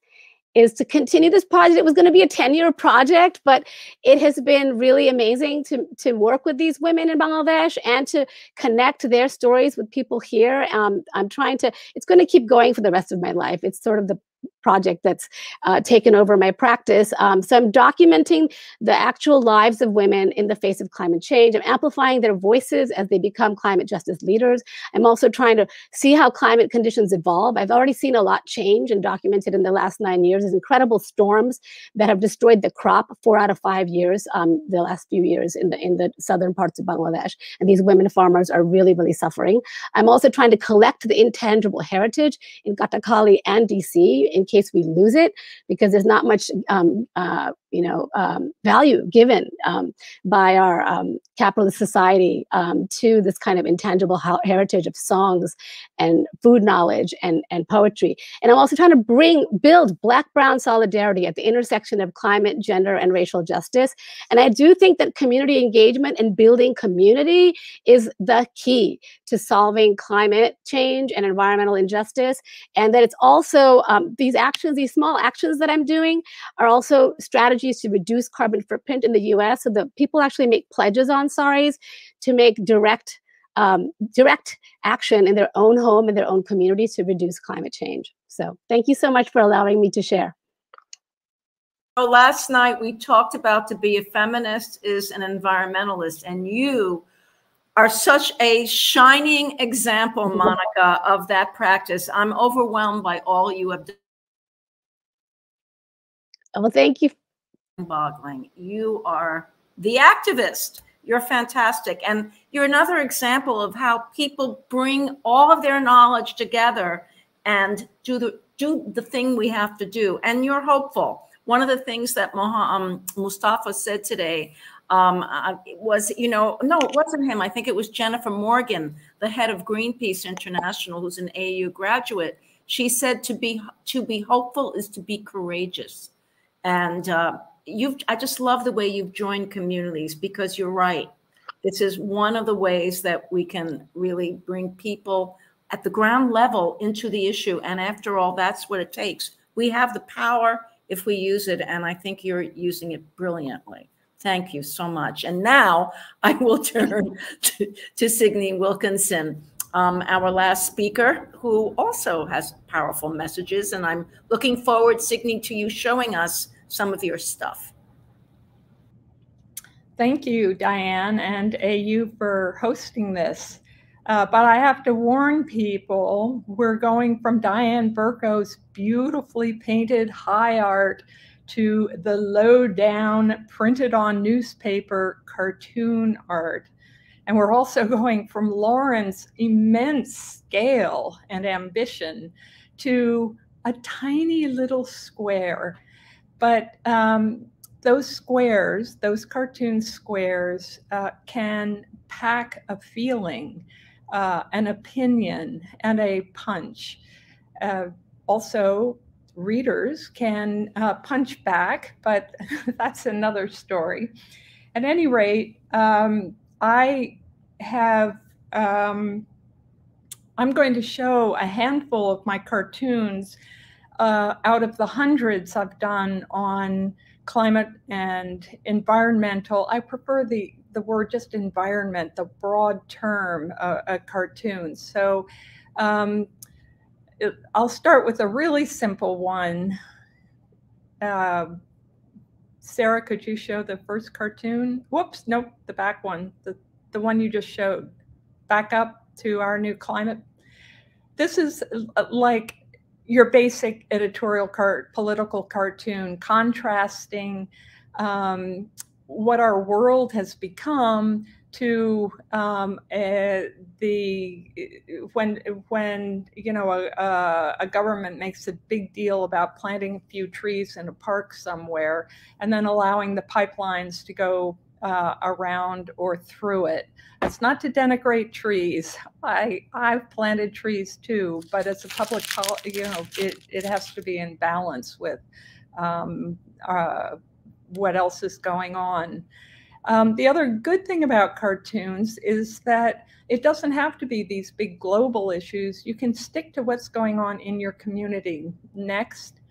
is to continue this project. It was going to be a 10 year project, but it has been really amazing to, to work with these women in Bangladesh and to connect their stories with people here. Um, I'm trying to, it's going to keep going for the rest of my life. It's sort of the project that's uh, taken over my practice. Um, so I'm documenting the actual lives of women in the face of climate change. I'm amplifying their voices as they become climate justice leaders. I'm also trying to see how climate conditions evolve. I've already seen a lot change and documented in the last nine years. There's incredible storms that have destroyed the crop four out of five years, um, the last few years in the in the southern parts of Bangladesh. And these women farmers are really, really suffering. I'm also trying to collect the intangible heritage in Katakali and DC in case we lose it, because there's not much, um, uh, you know, um, value given um, by our um, capitalist society um, to this kind of intangible heritage of songs and food knowledge and, and poetry. And I'm also trying to bring, build Black-Brown solidarity at the intersection of climate, gender, and racial justice. And I do think that community engagement and building community is the key to solving climate change and environmental injustice. And that it's also, um, these actions, these small actions that I'm doing are also strategies to reduce carbon footprint in the US so the people actually make pledges on saris to make direct um, direct action in their own home and their own community to reduce climate change. So thank you so much for allowing me to share. Oh, last night we talked about to be a feminist is an environmentalist, and you are such a shining example. Monica, of that practice. I'm overwhelmed by all you have done. Well, thank you. Boggling. You are the activist. You're fantastic. And you're another example of how people bring all of their knowledge together and do the do the thing we have to do. And you're hopeful. One of the things that um, Mustafa said today um, uh, was, you know, no, it wasn't him. I think it was Jennifer Morgan, the head of Greenpeace International, who's an AU graduate. She said to be to be hopeful is to be courageous, and uh, you've I just love the way you've joined communities because you're right. This is one of the ways that we can really bring people at the ground level into the issue. And after all, that's what it takes. We have the power if we use it, and I think you're using it brilliantly. Thank you so much. And now I will turn to, to Signe Wilkinson, um, our last speaker, who also has powerful messages. And I'm looking forward, Signe, to you showing us some of your stuff. Thank you, Diane and AU for hosting this. Uh, but I have to warn people, we're going from Diane Burko's beautifully painted high art to the low down printed on newspaper cartoon art. And we're also going from Lauren's immense scale and ambition to a tiny little square but um, those squares, those cartoon squares, uh, can pack a feeling, uh, an opinion, and a punch. Uh, also, readers can uh, punch back, but that's another story. At any rate, um, I have. Um, I'm going to show a handful of my cartoons uh, out of the hundreds I've done on climate and environmental, I prefer the the word just environment, the broad term, uh, a cartoon. So um, it, I'll start with a really simple one. Uh, Sarah, could you show the first cartoon? Whoops, nope, the back one, the, the one you just showed. Back up to our new climate. This is uh, like your basic editorial cart, political cartoon, contrasting um, what our world has become to um, uh, the when when you know a, a, government makes a big deal about planting a few trees in a park somewhere and then allowing the pipelines to go uh, around or through it. It's not to denigrate trees. I I've planted trees too, but as a public you know, it it has to be in balance with um, uh, what else is going on. Um, the other good thing about cartoons is that it doesn't have to be these big global issues. You can stick to what's going on in your community. Next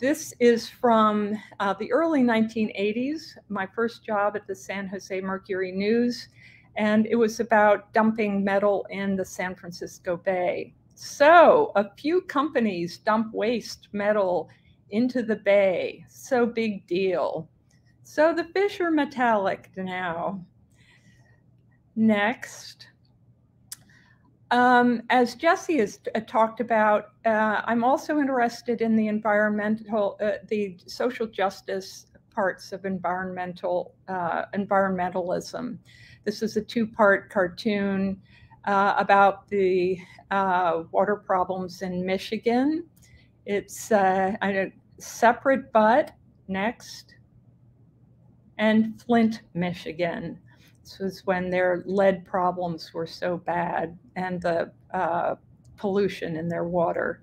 this is from uh, the early 1980s, my first job at the San Jose Mercury News, and it was about dumping metal in the San Francisco Bay. So, a few companies dump waste metal into the bay. So, big deal. So, the fish are metallic now. Next. Um, as Jesse has uh, talked about, uh, I'm also interested in the environmental, uh, the social justice parts of environmental uh, environmentalism. This is a two-part cartoon uh, about the water problems in Michigan. It's a separate but next. And Flint, Michigan. Was when their lead problems were so bad and the uh, pollution in their water.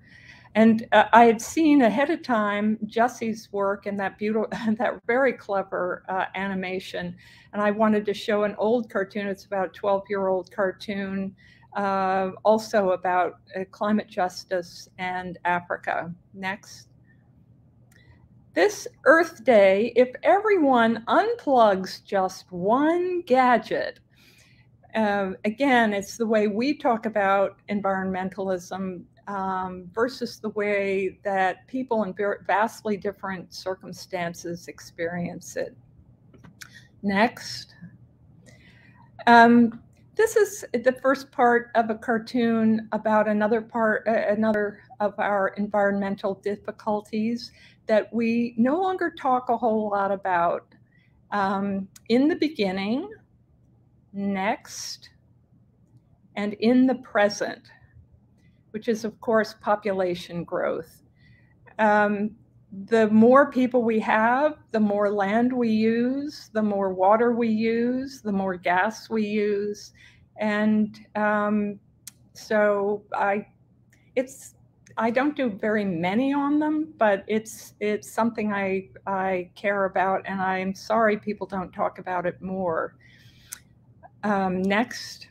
And uh, I had seen ahead of time Jesse's work and that beautiful, that very clever uh, animation. And I wanted to show an old cartoon. It's about a 12 year old cartoon, uh, also about uh, climate justice and Africa. Next. This Earth Day, if everyone unplugs just one gadget, uh, again, it's the way we talk about environmentalism um, versus the way that people in vastly different circumstances experience it. Next. Um, this is the first part of a cartoon about another part, uh, another of our environmental difficulties that we no longer talk a whole lot about. Um, in the beginning, next, and in the present which is, of course, population growth. Um, the more people we have, the more land we use, the more water we use, the more gas we use. And um, so I, it's, I don't do very many on them, but it's it's something I I care about, and I'm sorry people don't talk about it more. Um, next.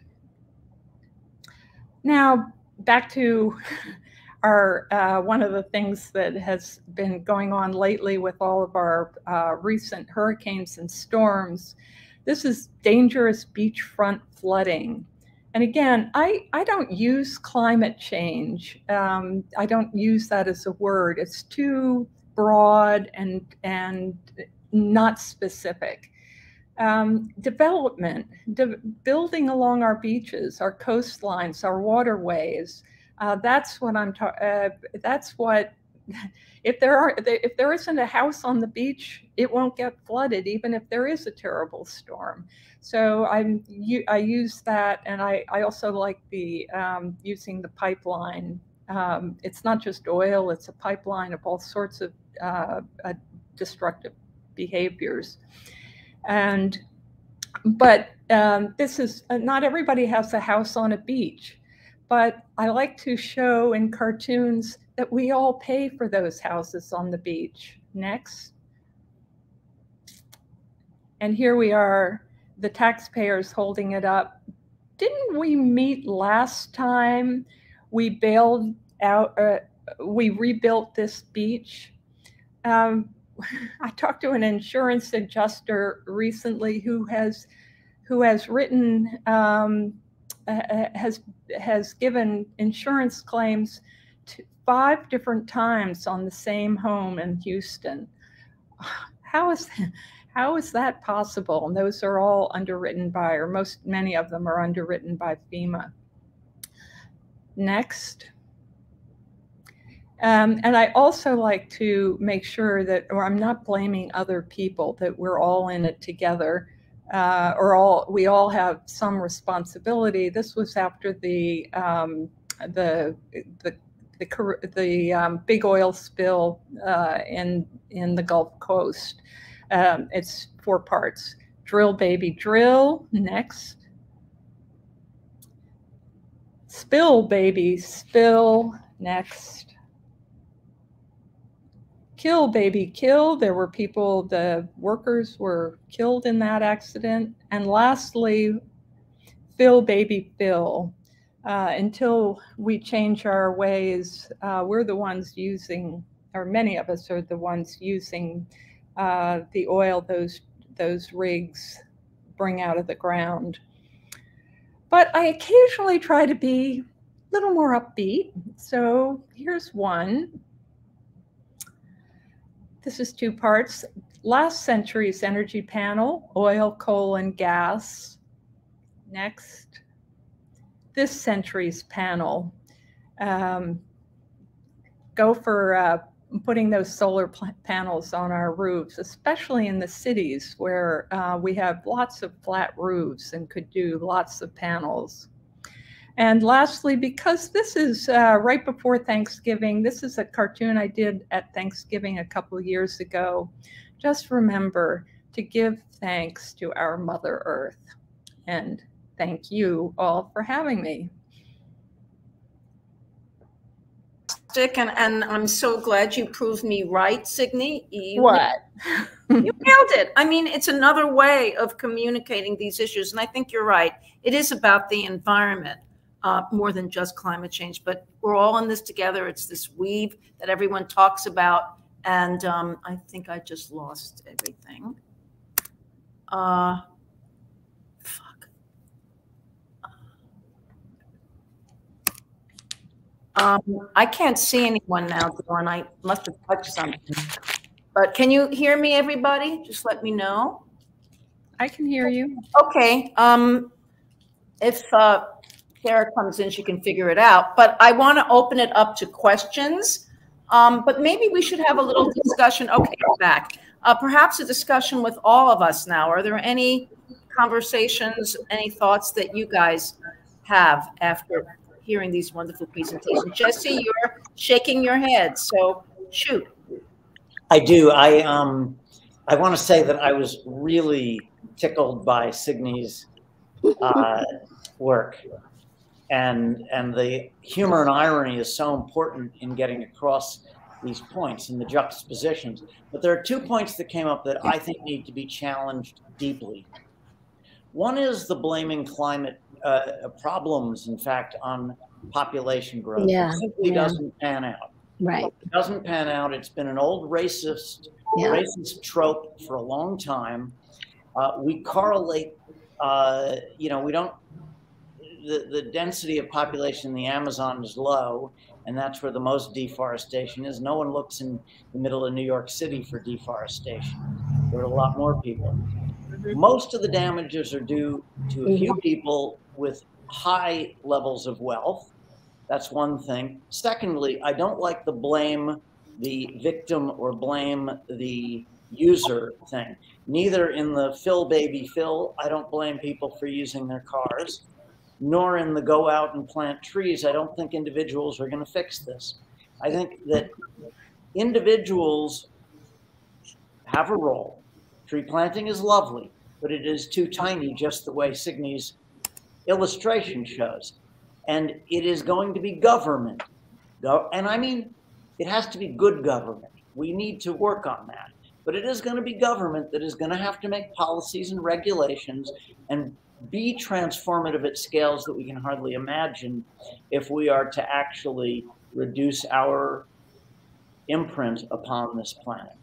Now, back to our uh, one of the things that has been going on lately with all of our uh, recent hurricanes and storms. This is dangerous beachfront flooding. And again, I, I don't use climate change. Um, I don't use that as a word. It's too broad and, and not specific. Um, development, de building along our beaches, our coastlines, our waterways. Uh, that's what I'm talking. Uh, that's what. If there are, if there isn't a house on the beach, it won't get flooded, even if there is a terrible storm. So I'm, I use that, and I, I also like the um, using the pipeline. Um, it's not just oil; it's a pipeline of all sorts of uh, uh destructive behaviors. And but um, this is uh, not everybody has a house on a beach, but I like to show in cartoons that we all pay for those houses on the beach. Next. And here we are, the taxpayers holding it up. Didn't we meet last time we bailed out, uh, we rebuilt this beach? Um, I talked to an insurance adjuster recently who has who has written um, uh, has has given insurance claims five different times on the same home in Houston. How is how is that possible? And those are all underwritten by, or most many of them are underwritten by FEMA. Next. Um, and I also like to make sure that, or I'm not blaming other people, that we're all in it together, uh, or all we all have some responsibility. This was after the um, the the the, the um, big oil spill uh, in in the Gulf Coast. Um, it's four parts: drill, baby, drill. Next. Spill, baby, spill. Next kill baby kill there were people the workers were killed in that accident and lastly fill baby fill uh, until we change our ways uh, we're the ones using or many of us are the ones using uh, the oil those those rigs bring out of the ground but i occasionally try to be a little more upbeat so here's one this is two parts. Last century's energy panel, oil, coal, and gas. Next. This century's panel. Um, go for uh, putting those solar panels on our roofs, especially in the cities where uh, we have lots of flat roofs and could do lots of panels. And lastly, because this is uh, right before Thanksgiving, this is a cartoon I did at Thanksgiving a couple years ago. Just remember to give thanks to our Mother Earth. And thank you all for having me. And, and I'm so glad you proved me right, Signe. You, what? you nailed it. I mean, it's another way of communicating these issues. And I think you're right. It is about the environment uh, more than just climate change, but we're all in this together. It's this weave that everyone talks about. And um, I think I just lost everything. Uh, Um, I can't see anyone now, Dawn. I must have touched something. But can you hear me, everybody? Just let me know. I can hear you. Okay. Um, if uh, Sarah comes in, she can figure it out. But I want to open it up to questions. Um, but maybe we should have a little discussion. Okay, back. Uh, perhaps a discussion with all of us now. Are there any conversations, any thoughts that you guys have after hearing these wonderful presentations. Jesse, you're shaking your head, so shoot. I do. I um, I want to say that I was really tickled by Signe's uh, work, and and the humor and irony is so important in getting across these points and the juxtapositions. But there are two points that came up that I think need to be challenged deeply. One is the blaming climate uh, problems, in fact, on population growth. Yeah, It simply yeah. doesn't pan out. Right. It doesn't pan out. It's been an old racist, Yeah. racist trope for a long time. Uh, we correlate, uh, you know, we don't, the, the density of population in the Amazon is low, and that's where the most deforestation is. No one looks in the middle of New York City for deforestation. There are a lot more people. Most of the damages are due to a few people with high levels of wealth. That's one thing. Secondly, I don't like the blame the victim or blame the user thing. Neither in the Fill Baby Fill, I don't blame people for using their cars, nor in the go out and plant trees. I don't think individuals are going to fix this. I think that individuals have a role. Tree planting is lovely, but it is too tiny, just the way Signe's illustration shows. And it is going to be government. And I mean, it has to be good government. We need to work on that. But it is going to be government that is going to have to make policies and regulations and be transformative at scales that we can hardly imagine if we are to actually reduce our imprint upon this planet.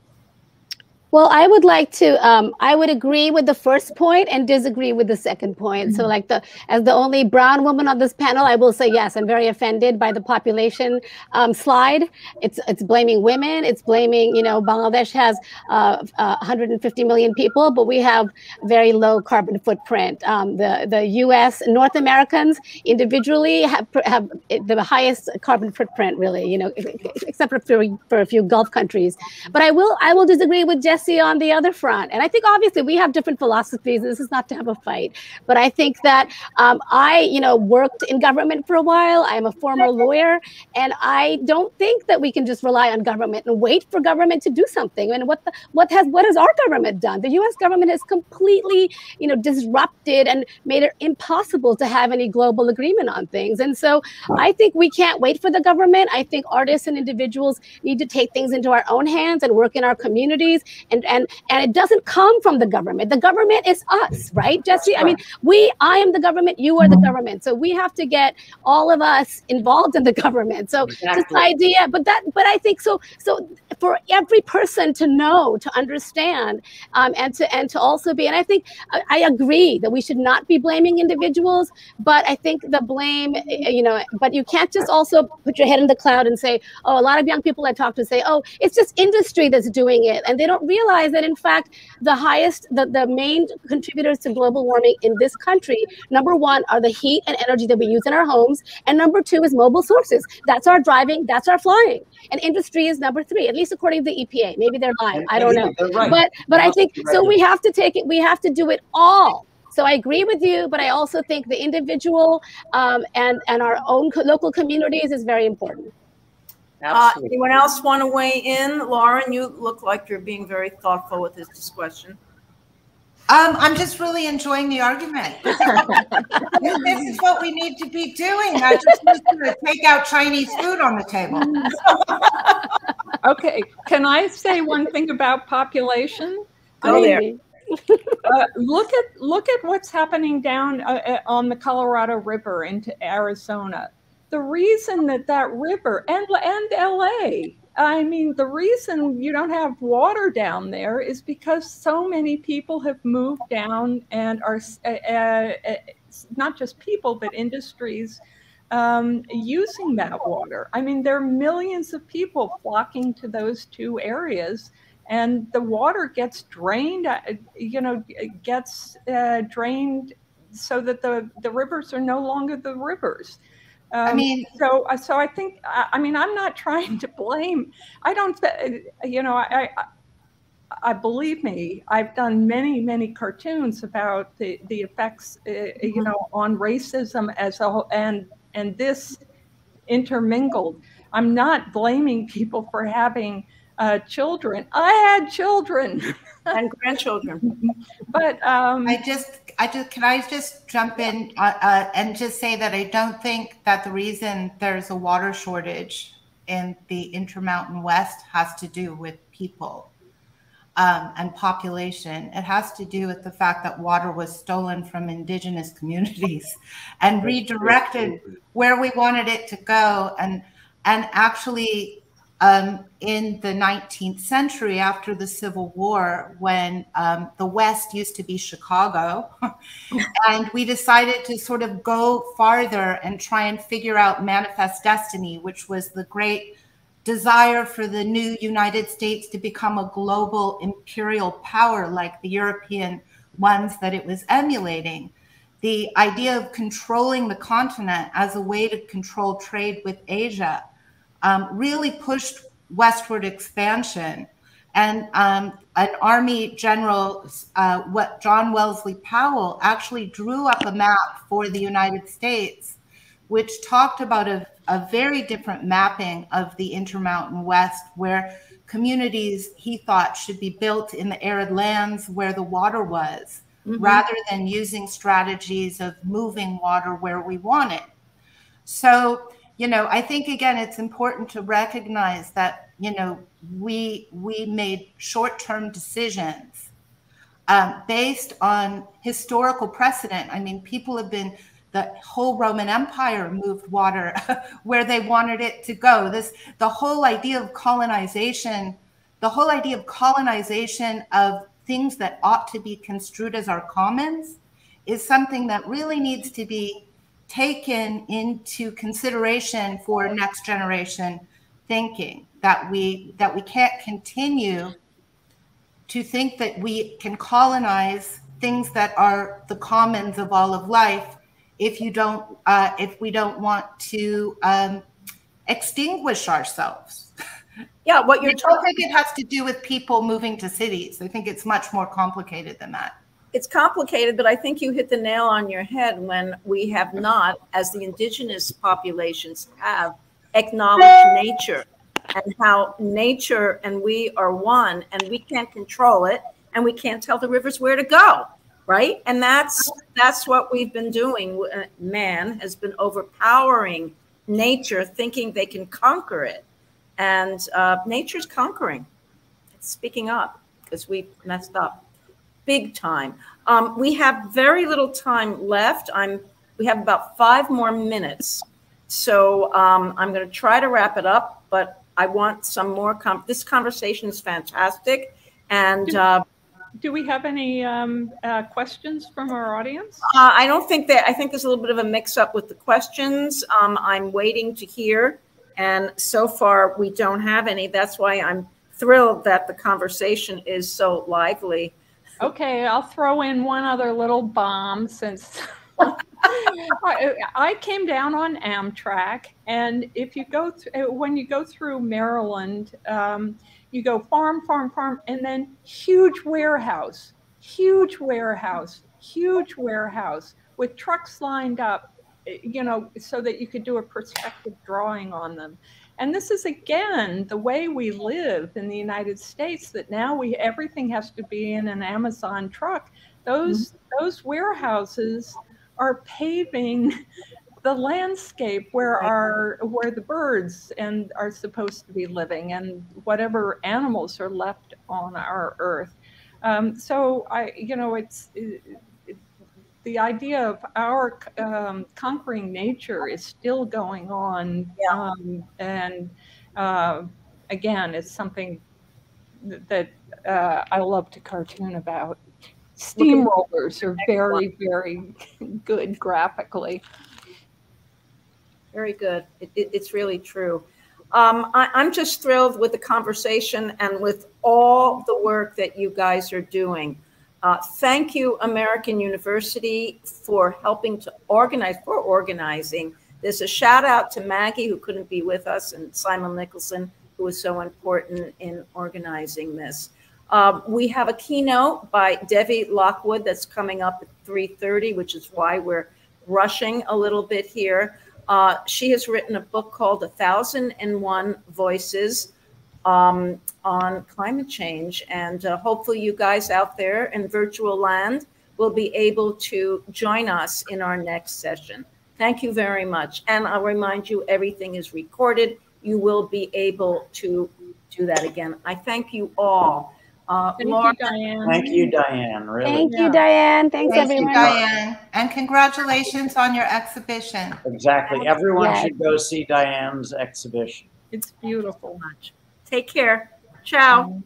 Well, I would like to. Um, I would agree with the first point and disagree with the second point. So, like the as the only brown woman on this panel, I will say yes. I'm very offended by the population um, slide. It's it's blaming women. It's blaming you know Bangladesh has uh, uh, 150 million people, but we have very low carbon footprint. Um, the the U.S. North Americans individually have have the highest carbon footprint, really. You know, except for for a few Gulf countries. But I will I will disagree with On the other front. And I think obviously we have different philosophies. This is not to have a fight, but I think that um, I, you know, worked in government for a while. I'm a former lawyer, and I don't think that we can just rely on government and wait for government to do something. And what the, what has what has our government done? The U.S. government has completely, you know, disrupted and made it impossible to have any global agreement on things. And so I think we can't wait for the government. I think artists and individuals need to take things into our own hands and work in our communities and and and it doesn't come from the government. The government is us right jesse? I mean we i am the government you are the mm-hmm. government. So we have to get all of us involved in the government. So this idea but that but i think so so for every person to know to understand um, and to and to also be and i think I, I agree that we should not be blaming individuals but i think the blame eh, you know but you can't just also put your head in the cloud and say oh a lot of young people i talk to say oh it's just industry that's doing it and they don't realize that in fact the highest the, the main contributors to global warming in this country number one are the heat and energy that we use in our homes and number two is mobile sources. That's our driving that's our flying and industry is number three at least according to the epa maybe they're lying i don't know right. but but i think be so we have to take it we have to do it all So I agree with you, but I also think the individual um, and and our own co- local communities is very important. Uh, anyone else want to weigh in? Lauren, you look like you're being very thoughtful with this question. Um, I'm just really enjoying the argument. this is what we need to be doing. I just need to take out Chinese food on the table. okay, can I say one thing about population? Go there. uh, look at look at what's happening down uh, on the Colorado River into Arizona. The reason that that river and and LA, I mean, the reason you don't have water down there is because so many people have moved down and are uh, uh, not just people but industries um, using that water. I mean, there are millions of people flocking to those two areas and the water gets drained uh, you know gets uh, drained so that the the rivers are no longer the rivers um, I mean, so uh, so I think I, I, mean I'm not trying to blame. I don't, you know, I, I, I believe me. I've done many many cartoons about the the effects, uh, you know, on racism as a whole, and and this intermingled. I'm not blaming people for having uh, children. I had children and grandchildren, but um, I just, I just, can I just jump in uh, uh, and just say that I don't think that the reason there's a water shortage in the Intermountain West has to do with people um, and population. It has to do with the fact that water was stolen from indigenous communities and redirected where we wanted it to go, and and actually um, in the 19th century after the Civil War, when um, the West used to be Chicago, and we decided to sort of go farther and try and figure out manifest destiny, which was the great desire for the new United States to become a global imperial power like the European ones that it was emulating. The idea of controlling the continent as a way to control trade with Asia um, really pushed westward expansion. And um, an Army General, uh, what John Wesley Powell, actually drew up a map for the United States, which talked about a, a very different mapping of the Intermountain West, where communities he thought should be built in the arid lands where the water was, mm-hmm. rather than using strategies of moving water where we want it. So you know, I think again, it's important to recognize that you know we we made short-term decisions um, based on historical precedent. I mean, people have been the whole Roman Empire moved water where they wanted it to go. This the whole idea of colonization, the whole idea of colonization of things that ought to be construed as our commons is something that really needs to be taken into consideration for next generation thinking that we that we can't continue to think that we can colonize things that are the commons of all of life if you don't uh, if we don't want to um, extinguish ourselves. Yeah what you're I don't think it has to do with people moving to cities. I think it's much more complicated than that it's complicated, but I think you hit the nail on your head when we have not, as the indigenous populations have, acknowledged nature and how nature and we are one and we can't control it and we can't tell the rivers where to go right? And that's that's what we've been doing. Man has been overpowering nature thinking they can conquer it. And uh, nature's conquering. It's speaking up because we messed up big time. Um, we have very little time left. I'm. We have about five more minutes, so um, I'm going to try to wrap it up. But I want some more. Com- this conversation is fantastic, and. Do, uh, do we have any um, uh, questions from our audience? Uh, I don't think that. I think there's a little bit of a mix-up with the questions. Um, I'm waiting to hear, and so far we don't have any. That's why I'm thrilled that the conversation is so lively. Okay, I'll throw in one other little bomb since I, I, came down on Amtrak, and if you go th- when you go through Maryland, um, you go farm, farm, farm, and then huge warehouse, huge warehouse, huge warehouse with trucks lined up, eh, you know, so that you could do a perspective drawing on them. And this is again the way we live in the United States that now we everything has to be in an Amazon truck. Those mm-hmm. those warehouses are paving the landscape where our where the birds and are supposed to be living and whatever animals are left on our earth. Um, so I, you know, it's it, the idea of our um, conquering nature is still going on, yeah. um, and uh, again, it's something that uh, I love to cartoon about. Steamrollers are very, very good graphically. Very good. It, it, it's really true. Um, I, I'm just thrilled with the conversation and with all the work that you guys are doing. Uh, thank you, American University, for helping to organize, for organizing. There's a shout out to Maggie, who couldn't be with us, and Simon Nicholson, who was so important in organizing this. Um, we have a keynote by Devi Lockwood that's coming up at 3.30, which is why we're rushing a little bit here. Uh, she has written a book called A Thousand and One Voices um, on climate change. And uh, hopefully, you guys out there in virtual land will be able to join us in our next session. Thank you very much. And I'll remind you, everything is recorded. You will be able to do that again. I thank you all. Uh, Thank Laura, you, Diane. Thank you, Diane. Really. Thank yeah. you, Diane. Thanks, Thank everyone. You, Diane. And congratulations on your exhibition. Exactly. Everyone yes. should go see Diane's exhibition. It's beautiful. Take care. Ciao.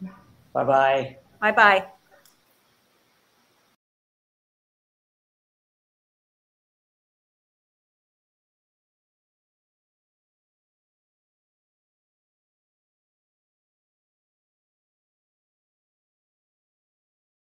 Bye bye. Bye bye.